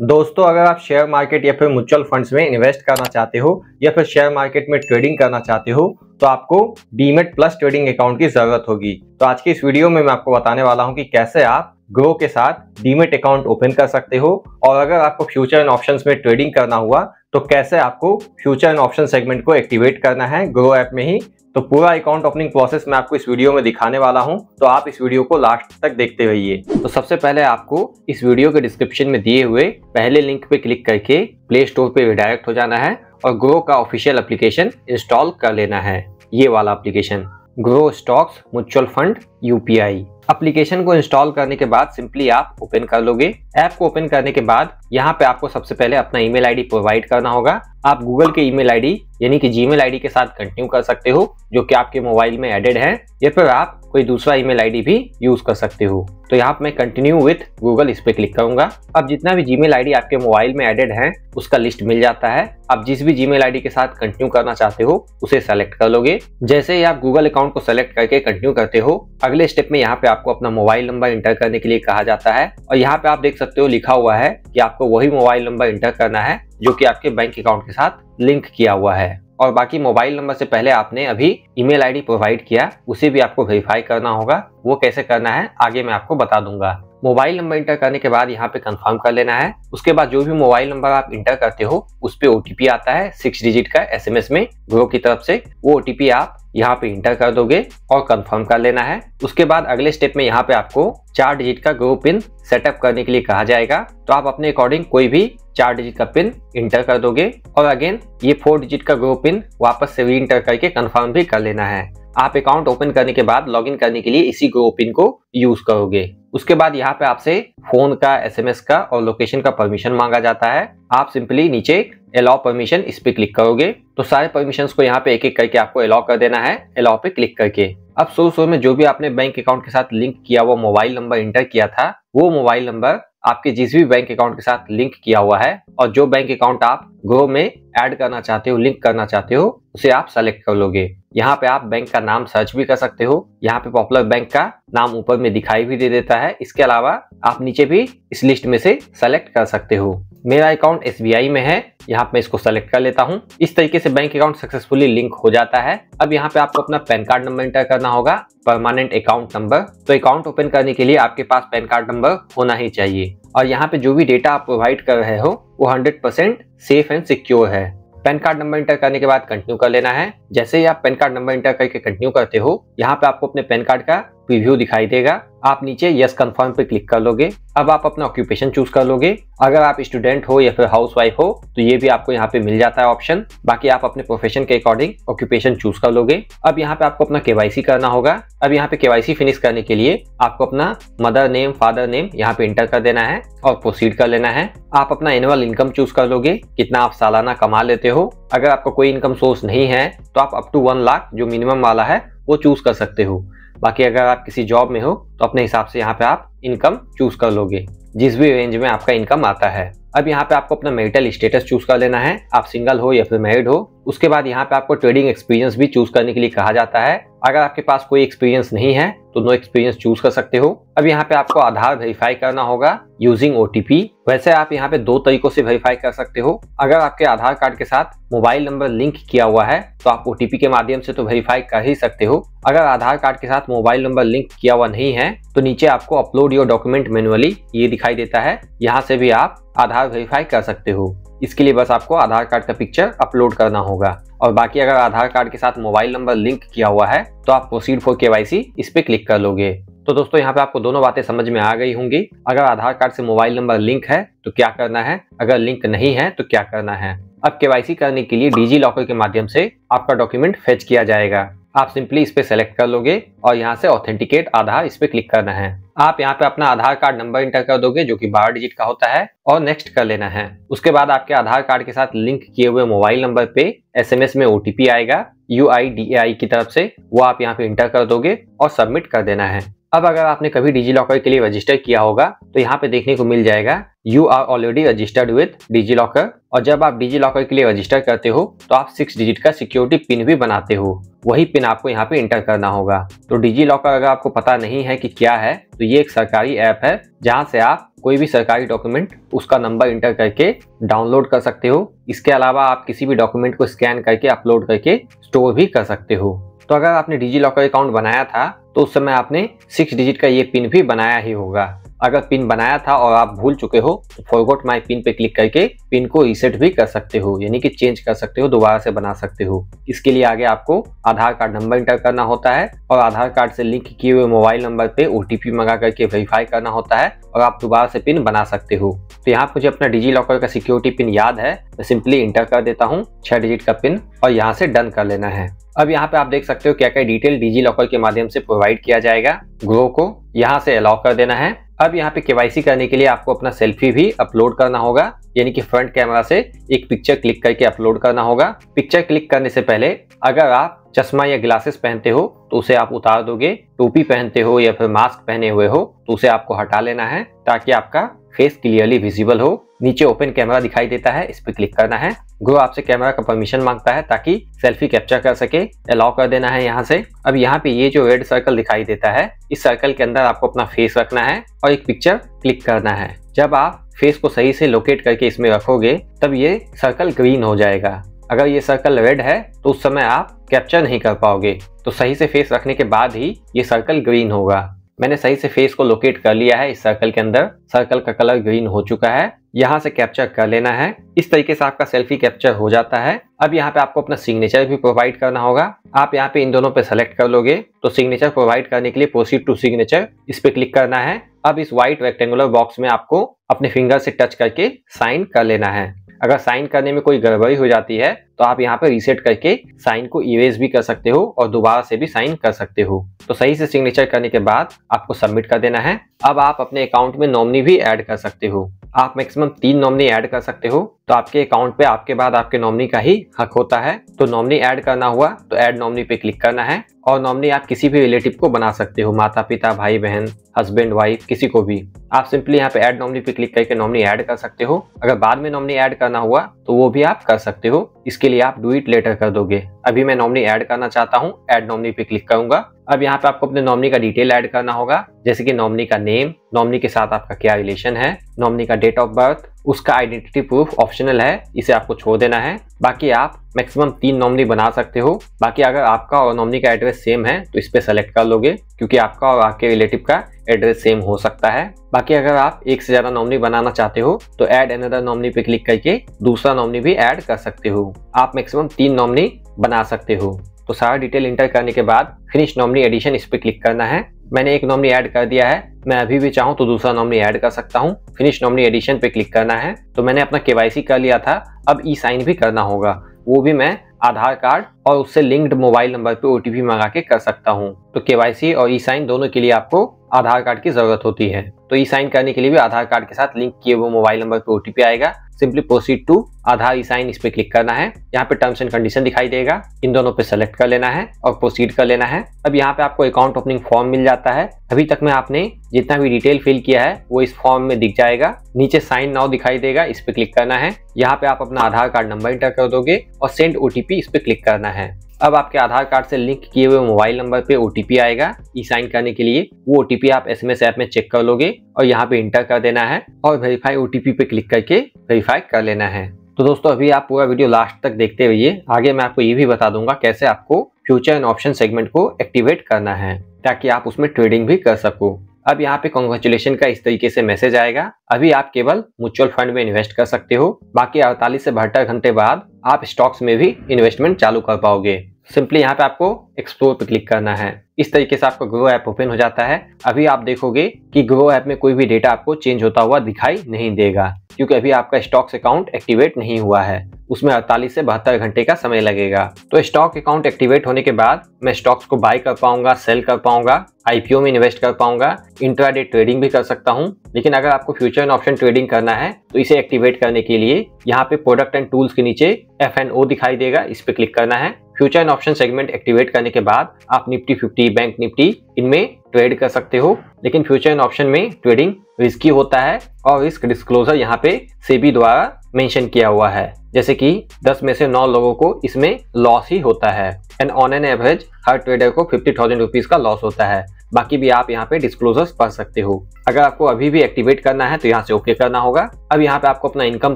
दोस्तों, अगर आप शेयर मार्केट या फिर म्यूचुअल फंड्स में इन्वेस्ट करना चाहते हो या फिर शेयर मार्केट में ट्रेडिंग करना चाहते हो तो आपको डीमेट प्लस ट्रेडिंग अकाउंट की ज़रूरत होगी। तो आज की इस वीडियो में मैं आपको बताने वाला हूँ कि कैसे आप ग्रो के साथ डीमेट अकाउंट ओपन कर सकते हो और अगर आपको फ्यूचर एंड ऑप्शन में ट्रेडिंग करना हुआ तो कैसे आपको फ्यूचर एंड ऑप्शन सेगमेंट को एक्टिवेट करना है ग्रो ऐप में ही? तो पूरा अकाउंट ओपनिंग प्रोसेस मैं आपको इस वीडियो में दिखाने वाला हूँ। तो आप इस वीडियो को लास्ट तक देखते रहिए। तो सबसे पहले आपको इस वीडियो के डिस्क्रिप्शन में दिए हुए पहले लिंक पे क्लिक करके प्ले स्टोर पे रिडायरेक्ट हो जाना है और ग्रो का ऑफिशियल एप्लीकेशन इंस्टॉल कर लेना है। ये वाला application Groww stocks mutual fund UPI application को इंस्टॉल करने के बाद सिंपली आप ओपन कर लोगे। ऐप को ओपन करने के बाद यहाँ पे आपको सबसे पहले अपना ईमेल आईडी प्रोवाइड करना होगा। आप गूगल के ईमेल आईडी यानी कि जीमेल आईडी के साथ कंटिन्यू कर सकते हो, जो कि आपके मोबाइल में एडेड है। या फिर आप कोई दूसरा ईमेल आईडी भी यूज़ कर सकते हो। तो यहाँ मैं कंटिन्यू विथ गूगल इस पे क्लिक करूँगा। अब जितना भी जीमेल आईडी आपके मोबाइल में एडेड है, उसका लिस्ट मिल जाता है। आप जिस भी जीमेल आईडी के साथ कंटिन्यू करना चाहते हो, उसे सेलेक्ट कर लोगे। जैसे ही आप गूगल अकाउंट को सेलेक्ट करके कंटिन्यू करते हो, अगले स्टेप में यहाँ पे आपको अपना मोबाइल नंबर इंटर करने के लिए कहा जाता है। और यहाँ पे आप देख सकते हो लिखा हुआ है कि आपको वही मोबाइल नंबर इंटर करना है, जो कि आपके बैंक अकाउंट के साथ लिंक किया हुआ है। और बाकी मोबाइल नंबर से पहले आपने अभी ईमेल आईडी प्रोवाइड किया, उसे भी आपको वेरीफाई करना होगा। वो कैसे करना है, आगे मैं आपको बता दूँगा। मोबाइल नंबर इंटर करने के बाद यहाँ पे कंफर्म कर लेना है। उसके बाद जो भी मोबाइल नंबर आप इंटर करते हो, उस पर ओटीपी आता है सिक्स डिजिट का एसएमएस में ग्रो की तरफ़ से। वो ओटीपी आप यहाँ पे इंटर कर दोगे और कंफर्म कर लेना है। उसके बाद अगले स्टेप में यहाँ पे आपको चार डिजिट का ग्रो पिन सेटअप करने के लिए कहा जाएगा। तो आप अपने अकॉर्डिंग कोई भी चार डिजिट का पिन इंटर कर दोगे और अगेन ये फोर डिजिट का ग्रो पिन वापस से री इंटर करके कंफर्म भी कर लेना है। आप अकाउंट ओपन करने के बाद लॉगिन करने के लिए इसी ग्रो पिन को यूज़ करोगे। उसके बाद यहाँ पे आपसे फ़ोन का एसएमएस का और लोकेशन का परमिशन मांगा जाता है। आप सिंपली नीचे अलाउ परमिशन इस पे क्लिक करोगे। तो सारे परमिशन को यहाँ पे एक एक करके आपको अलाउ कर देना है अलाउ पे क्लिक करके। अब शुरू शुरू में जो भी आपने बैंक अकाउंट के साथ लिंक किया हुआ मोबाइल नंबर इंटर किया था, वो मोबाइल नंबर आपके जिस भी बैंक अकाउंट के साथ लिंक किया हुआ है और जो बैंक अकाउंट आप ग्रो में ऐड करना चाहते हो लिंक करना चाहते हो, उसे आप सेलेक्ट कर लोगे। यहाँ पे आप बैंक का नाम सर्च भी कर सकते हो। यहाँ पे पॉपुलर बैंक का नाम ऊपर में दिखाई भी दे देता है। इसके अलावा आप नीचे भी इस लिस्ट में से सेलेक्ट कर सकते हो। मेरा अकाउंट एसबीआई में है, यहाँ पे इसको सेलेक्ट कर लेता हूँ। इस तरीके से बैंक अकाउंट सक्सेसफुली लिंक हो जाता है। अब यहाँ पे आपको अपना पैन कार्ड नंबर एंटर करना होगा परमानेंट अकाउंट नंबर तो अकाउंट ओपन करने के लिए आपके पास पैन कार्ड नंबर होना ही चाहिए। और यहाँ पे जो भी डेटा आप प्रोवाइड कर रहे हो, वो hundred percent safe and secure है। पैन कार्ड नंबर इंटर करने के बाद कंटिन्यू कर लेना है। जैसे ही आप पैन कार्ड नंबर इंटर करके कंटिन्यू करते हो, यहाँ पे आपको अपने पैन कार्ड का प्रीव्यू दिखाई देगा। आप नीचे यस कंफर्म पे क्लिक कर लोगे। अब आप अपना ऑक्यूपेशन चूज़ कर लोगे। अगर आप स्टूडेंट हो या फिर हाउस वाइफ हो तो ये भी आपको यहाँ पे मिल जाता है ऑप्शन बाकी आप अपने प्रोफेशन के अकॉर्डिंग ऑक्यूपेशन चूज़ कर लोगे। अब यहाँ पे आपको अपना केवाईसी करना होगा। अब यहाँ पे केवाईसी फिनिश करने के लिए आपको अपना मदर नेम फादर नेम यहाँ पे इंटर कर देना है और प्रोसीड कर लेना है। आप अपना एनुअल इनकम चूज़ कर लोगे। कितना आप सालाना कमा लेते हो। अगर आपका कोई इनकम सोर्स नहीं है तो आप अप टू वन लाख जो मिनिमम वाला है, वो चूज़ कर सकते हो। बाकी अगर आप किसी जॉब में हो तो अपने हिसाब से यहाँ पे आप इनकम चूज़ कर लोगे। जिस भी रेंज में आपका इनकम आता है। अब यहाँ पे आपको अपना मेरिटल स्टेटस चूज़ कर लेना है। आप सिंगल हो या फिर मैरिड हो, उसके बाद यहाँ पे आपको ट्रेडिंग एक्सपीरियंस भी चूज़ करने के लिए कहा जाता है। अगर आपके पास कोई एक्सपीरियंस नहीं है तो नो एक्सपीरियंस चूज़ कर सकते हो। अब यहाँ पे आपको आधार वेरीफाई करना होगा यूजिंग ओटीपी वैसे आप यहाँ पे दो तरीकों से वेरीफाई कर सकते हो। अगर आपके आधार कार्ड के साथ मोबाइल नंबर लिंक किया हुआ है तो आप ओटीपी के माध्यम से तो वेरीफाई कर ही सकते हो। अगर आधार कार्ड के साथ मोबाइल नंबर लिंक किया हुआ नहीं है तो नीचे आपको अपलोड योर डॉक्यूमेंट मैनुअली ये दिखाई देता है। यहाँ से भी आप आधार वेरीफाई कर सकते हो। इसके लिए बस आपको आधार कार्ड का पिक्चर अपलोड करना होगा। और बाकी अगर आधार कार्ड के साथ मोबाइल नंबर लिंक किया हुआ है तो आप प्रोसीड फॉर केवाईसी इस पे क्लिक कर लोगे। तो दोस्तों, यहाँ पे आपको दोनों बातें समझ में आ गई होंगी। अगर आधार कार्ड से मोबाइल नंबर लिंक है तो क्या करना है? अगर लिंक नहीं है तो क्या करना है? अब केवाईसी करने के लिए डिजी लॉकर के माध्यम से आपका डॉक्यूमेंट फेच किया जाएगा। आप सिंपली इस पे सेलेक्ट कर लोगे और यहाँ से ऑथेंटिकेट आधार इस पे क्लिक करना है। आप यहाँ पे अपना आधार कार्ड नंबर इंटर कर दोगे जो कि बारह डिजिट का होता है और नेक्स्ट कर लेना है। उसके बाद आपके आधार कार्ड के साथ लिंक किए हुए मोबाइल नंबर पे एसएमएस में ओटीपी आएगा यू की तरफ़ से, वो आप यहाँ पे इंटर कर दोगे और सबमिट कर देना है। अब अगर आपने कभी डिजी लॉकर के लिए रजिस्टर किया होगा तो यहाँ पे देखने को मिल जाएगा you are already registered with DigiLocker और जब आप डिजी लॉकर के लिए रजिस्टर करते हो तो आप सिक्स डिजिट का सिक्योरिटी पिन भी बनाते हो। वही पिन आपको यहाँ पे इंटर करना होगा। तो डिजी लॉकर अगर आपको पता नहीं है कि क्या है तो ये एक सरकारी ऐप है, जहाँ से आप कोई भी सरकारी डॉक्यूमेंट उसका नंबर इंटर करके डाउनलोड कर सकते हो। इसके अलावा आप किसी भी डॉक्यूमेंट को स्कैन करके अपलोड करके स्टोर भी कर सकते हो। तो अगर आपने डिजी लॉकर अकाउंट बनाया था तो उस समय आपने सिक्स डिजिट का ये पिन भी बनाया ही होगा। अगर पिन बनाया था और आप भूल चुके हो तो फॉरगोट माई पिन पे क्लिक करके पिन को रीसेट भी कर सकते हो, यानी कि चेंज कर सकते हो, दोबारा से बना सकते हो। इसके लिए आगे आपको आधार कार्ड नंबर इंटर करना होता है और आधार कार्ड से लिंक किए हुए मोबाइल नंबर पे ओटीपी मंगा करके वेरीफाई करना होता है और आप दोबारा से पिन बना सकते हो। तो यहाँ मुझे अपना डिजी लॉकर का सिक्योरिटी पिन याद है, मैं सिंपली इंटर कर देता हूँ, छह डिजिट का पिन और यहाँ से डन कर लेना है। अब यहाँ पे आप देख सकते हो क्या क्या डिटेल डिजी लॉकर के माध्यम से प्रोवाइड किया जाएगा। ग्रो को यहाँ से अलाउ कर देना है। अब यहाँ पे केवाईसी करने के लिए आपको अपना सेल्फी भी अपलोड करना होगा, यानी कि फ्रंट कैमरा से एक पिक्चर क्लिक करके अपलोड करना होगा। पिक्चर क्लिक करने से पहले अगर आप चश्मा या ग्लासेस पहनते हो तो उसे आप उतार दोगे, टोपी पहनते हो या फिर मास्क पहने हुए हो तो उसे आपको हटा लेना है, ताकि आपका फेस क्लियरली विजिबल हो। नीचे ओपन कैमरा दिखाई देता है, इस पर क्लिक करना है। गो आपसे कैमरा का परमिशन माँगता है ताकि सेल्फी कैप्चर कर सके अलाउ कर देना है यहाँ से। अब यहाँ पे ये जो रेड सर्कल दिखाई देता है, इस सर्कल के अंदर आपको अपना फेस रखना है और एक पिक्चर क्लिक करना है। जब आप फेस को सही से लोकेट करके इसमें रखोगे, तब ये सर्कल ग्रीन हो जाएगा। अगर ये सर्कल रेड है तो उस समय आप कैप्चर नहीं कर पाओगे। तो सही से फेस रखने के बाद ही ये सर्कल ग्रीन होगा। मैंने सही से फेस को लोकेट कर लिया है इस सर्कल के अंदर। सर्कल का कलर ग्रीन हो चुका है। यहाँ से कैप्चर कर लेना है। इस तरीके से आपका सेल्फी कैप्चर हो जाता है। अब यहाँ पे आपको अपना सिग्नेचर भी प्रोवाइड करना होगा। आप यहाँ पे इन दोनों पे सेलेक्ट कर लोगे तो सिग्नेचर प्रोवाइड करने के लिए प्रोसीड टू सिग्नेचर इस पे क्लिक करना है। अब इस व्हाइट रेक्टेंगुलर बॉक्स में आपको अपने फिंगर से टच करके साइन कर लेना है। अगर साइन करने में कोई गड़बड़ी हो जाती है तो आप यहाँ पे रीसेट करके साइन को इरेज भी कर सकते हो और दोबारा से भी साइन कर सकते हो। तो सही से सिग्नेचर करने के बाद आपको सबमिट कर देना है। अब आप अपने अकाउंट में नॉमनी भी ऐड कर सकते हो। आप मैक्सिमम तीन नॉमनी ऐड कर सकते हो तो आपके अकाउंट पे आपके बाद आपके नॉमनी का ही हक होता है। तो नॉमनी ऐड करना हुआ तो ऐड नॉमनी पे क्लिक करना है और नॉमनी आप किसी भी रिलेटिव को बना सकते हो माता पिता भाई बहन हस्बैंड वाइफ किसी को भी। आप सिंपली यहाँ पे ऐड नॉमनी पे क्लिक करके नॉमनी ऐड कर सकते हो। अगर बाद में नॉमनी ऐड करना हुआ तो वो भी आप कर सकते हो। इसके लिए आप डू इट लेटर कर दोगे। अभी मैं नॉमनी ऐड करना चाहता हूँ ऐड नॉमनी पे क्लिक करूँगा। अब यहाँ पे आपको अपने नॉमनी का डिटेल ऐड करना होगा। जैसे कि नॉमनी का नेम नॉमनी के साथ आपका क्या रिलेशन है, नॉमनी का डेट ऑफ़ बर्थ उसका आइडेंटिटी प्रूफ ऑप्शनल है, इसे आपको छोड़ देना है। बाकी आप मैक्सिमम तीन नॉमनी बना सकते हो। बाकी अगर आपका और नॉमनी का एड्रेस सेम है तो इस पे सेलेक्ट कर लोगे, क्योंकि आपका और आपके रिलेटिव का एड्रेस सेम हो सकता है। बाकी अगर आप एक से ज़्यादा नॉमनी बनाना चाहते हो तो ऐड अनदर नॉमनी पे क्लिक करके दूसरा नॉमनी भी ऐड कर सकते हो। आप मैक्सिमम तीन नॉमनी बना सकते हो। तो सारा डिटेल इंटर करने के बाद फिनिश नॉमनी एडिशन इस पर क्लिक करना है। मैंने एक नॉमनी ऐड कर दिया है। मैं अभी भी चाहूँ तो दूसरा नॉमनी ऐड कर सकता हूँ। फिनिश नॉमनी एडिशन पे क्लिक करना है। तो मैंने अपना केवाईसी कर लिया था। अब ई साइन भी करना होगा। वो भी मैं आधार कार्ड और उससे लिंक्ड मोबाइल नंबर पे ओटीपी मंगा के कर सकता हूँ। तो केवाईसी और ई साइन दोनों के लिए आपको आधार कार्ड की ज़रूरत होती है। तो ई साइन करने के लिए भी आधार कार्ड के साथ लिंक किए हुए मोबाइल नंबर पे ओटीपी आएगा। Simply proceed to Aadhaar e sign इस पे क्लिक करना है। यहाँ पे टर्म्स एंड कंडीशन दिखाई देगा। इन दोनों पे सेलेक्ट कर लेना है और प्रोसीड कर लेना है। अब यहाँ पे आपको अकाउंट ओपनिंग फॉर्म मिल जाता है। अभी तक में आपने जितना भी डिटेल फिल किया है, वो इस फॉर्म में दिख जाएगा। नीचे साइन नाउ दिखाई देगा, इस पे क्लिक करना है। यहाँ पे आप अपना आधार कार्ड नंबर इंटर कर दोगे और सेंड ओटीपी इस पे क्लिक करना है। अब आपके आधार कार्ड से लिंक किए हुए मोबाइल नंबर पे ओटीपी आएगा। ई साइन करने के लिए वो ओटीपी आप एस एसएमएस ऐप में चेक कर लोगे और यहाँ पे इंटर कर देना है और वेरीफाई ओटीपी पे क्लिक करके वेरीफाई कर लेना है। तो दोस्तों, अभी आप पूरा वीडियो लास्ट तक देखते रहिए। आगे मैं आपको ये भी बता दूँगा कैसे आपको फ्यूचर एंड ऑप्शन सेगमेंट को एक्टिवेट करना है, ताकि आप उसमें ट्रेडिंग भी कर सको। अब यहाँ पे कॉन्ग्रेचुलेशन का इस तरीके से मैसेज आएगा। अभी आप केवल म्यूचुअल फंड में इन्वेस्ट कर सकते हो। बाकी अड़तालीस से बहत्तर घंटे बाद आप स्टॉक्स में भी इन्वेस्टमेंट चालू कर पाओगे। सिंपली यहाँ पे आपको एक्सप्लोर पे क्लिक करना है। इस तरीके से आपका ग्रो ऐप ओपन हो जाता है। अभी आप देखोगे कि ग्रो ऐप में कोई भी डेटा आपको चेंज होता हुआ दिखाई नहीं देगा, क्योंकि अभी आपका स्टॉक्स अकाउंट एक्टिवेट नहीं हुआ है। उसमें अड़तालीस से बहत्तर घंटे का समय लगेगा। तो स्टॉक अकाउंट एक्टिवेट होने के बाद मैं स्टॉक्स को बाय कर पाऊँगा सेल कर पाऊँगा आईपीओ में इन्वेस्ट कर पाऊँगा इंट्राडे ट्रेडिंग भी कर सकता हूँ। लेकिन अगर आपको फ्यूचर एंड ऑप्शन ट्रेडिंग करना है तो इसे एक्टिवेट करने के लिए यहाँ पे प्रोडक्ट एंड टूल्स के नीचे एफ़ ओ दिखाई देगा। इस पे क्लिक करना है। Future and option segment activate करने के बाद आप निफ्टी फिफ्टी, बैंक निफ्टी, इनमें ट्रेड कर सकते हो। लेकिन फ्यूचर एंड ऑप्शन में ट्रेडिंग रिस्की होता है और रिस्क डिस्क्लोजर यहाँ पे सेबी द्वारा मेंशन किया हुआ है। जैसे कि 10 में से 9 लोगों को इसमें लॉस ही होता है। एंड ऑन एन एवरेज हर ट्रेडर को फिफ्टी थाउज़ेंड रुपीज़ का लॉस होता है। बाकी भी आप यहाँ पे डिस्क्लोजर्स पढ़ सकते हो। अगर आपको अभी भी एक्टिवेट करना है तो यहाँ से ओके करना होगा। अब यहाँ पे आपको अपना इनकम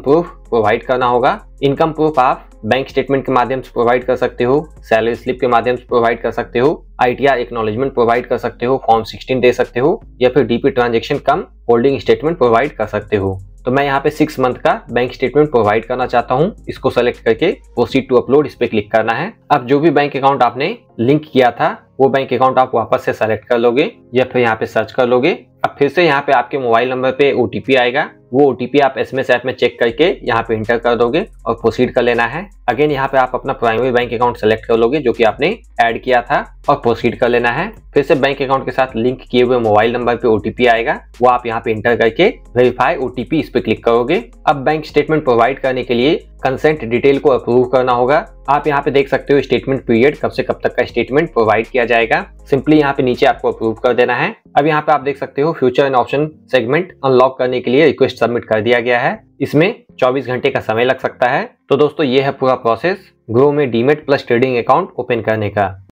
प्रूफ प्रोवाइड करना होगा। इनकम प्रूफ आप बैंक स्टेटमेंट के माध्यम से प्रोवाइड कर सकते हो सैलरी स्लिप के माध्यम से प्रोवाइड कर सकते हो आईटीआर एक्नोलेजमेंट प्रोवाइड कर सकते हो फॉर्म 16 दे सकते हो, या फिर DP transaction cum holding statement provide कर सकते हो। तो मैं यहाँ पे सिक्स मंथ का बैंक स्टेटमेंट प्रोवाइड करना चाहता हूँ। इसको सेलेक्ट करके प्रोसीड टू अपलोड इस पे क्लिक करना है। अब जो भी बैंक अकाउंट आपने लिंक किया था, वो बैंक अकाउंट आप वापस से सेलेक्ट कर लोगे, या फिर यहाँ पे सर्च कर लोगे। अब फिर से यहाँ पे आपके मोबाइल नंबर पे ओटीपी आएगा। वो ओटीपी आप एस एस ऐप में चेक करके यहाँ पे इंटर कर दोगे और प्रोसीड कर लेना है। अगेन यहाँ पे आप अपना प्राइमरी बैंक अकाउंट सेलेक्ट कर लोगे, जो कि आपने ऐड किया था और प्रोसीड कर लेना है। फिर से बैंक अकाउंट के साथ लिंक किए हुए मोबाइल नंबर पे ओटीपी आएगा। वो आप यहाँ पे इंटर करके वेरीफाई ओटीपी इस पे क्लिक करोगे। अब बैंक स्टेटमेंट प्रोवाइड करने के लिए कंसेंट डिटेल को अप्रूव करना होगा। आप यहाँ पे देख सकते हो स्टेटमेंट पीरियड कब से कब तक का स्टेटमेंट प्रोवाइड किया जाएगा। सिंपली यहाँ पे नीचे आपको अप्रूव कर देना है। अब यहाँ पे आप देख सकते हो future and option segment unlock करने के लिए रिक्वेस्ट सबमिट कर दिया गया है। इसमें 24 घंटे का समय लग सकता है। तो दोस्तों, ये है पूरा प्रोसेस ग्रो में demat plus trading account open करने का।